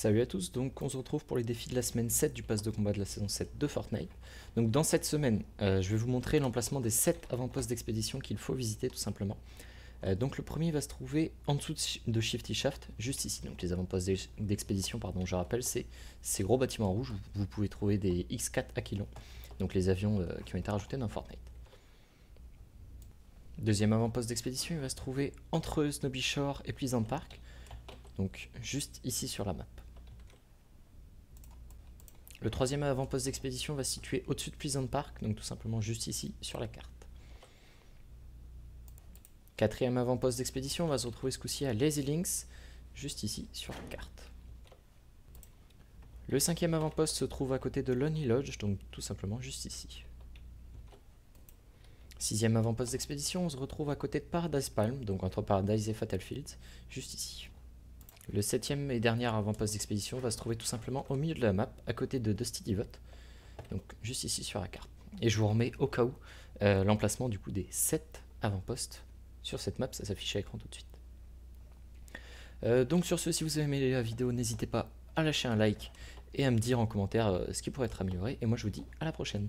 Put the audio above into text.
Salut à tous, donc on se retrouve pour les défis de la semaine 7 du pass de combat de la saison 7 de Fortnite. Donc dans cette semaine, euh, je vais vous montrer l'emplacement des 7 avant-postes d'expédition qu'il faut visiter tout simplement. Euh, donc le premier va se trouver en dessous de Shifty Shaft, juste ici. Donc les avant-postes d'expédition, pardon, je rappelle, c'est ces gros bâtiments rouges où vous pouvez trouver des X4 Aquilon, donc les avions euh, qui ont été rajoutés dans Fortnite. Deuxième avant-poste d'expédition, il va se trouver entre Snobby Shore et Pleasant Park, donc juste ici sur la map. Le troisième avant-poste d'expédition va se situer au-dessus de Pleasant Park, donc tout simplement juste ici sur la carte. Quatrième avant-poste d'expédition, on va se retrouver ce coup-ci à Lazy Links, juste ici sur la carte. Le cinquième avant-poste se trouve à côté de Lonely Lodge, donc tout simplement juste ici. Sixième avant-poste d'expédition, on se retrouve à côté de Paradise Palm, donc entre Paradise et Fatal Fields, juste ici. Le septième et dernier avant-poste d'expédition va se trouver tout simplement au milieu de la map, à côté de Dusty Divot, donc juste ici sur la carte. Et je vous remets au cas où euh, l'emplacement du coup des 7 avant-postes sur cette map, ça s'affiche à l'écran tout de suite. Euh, donc sur ce, si vous avez aimé la vidéo, n'hésitez pas à lâcher un like et à me dire en commentaire euh, ce qui pourrait être amélioré. Et moi je vous dis à la prochaine.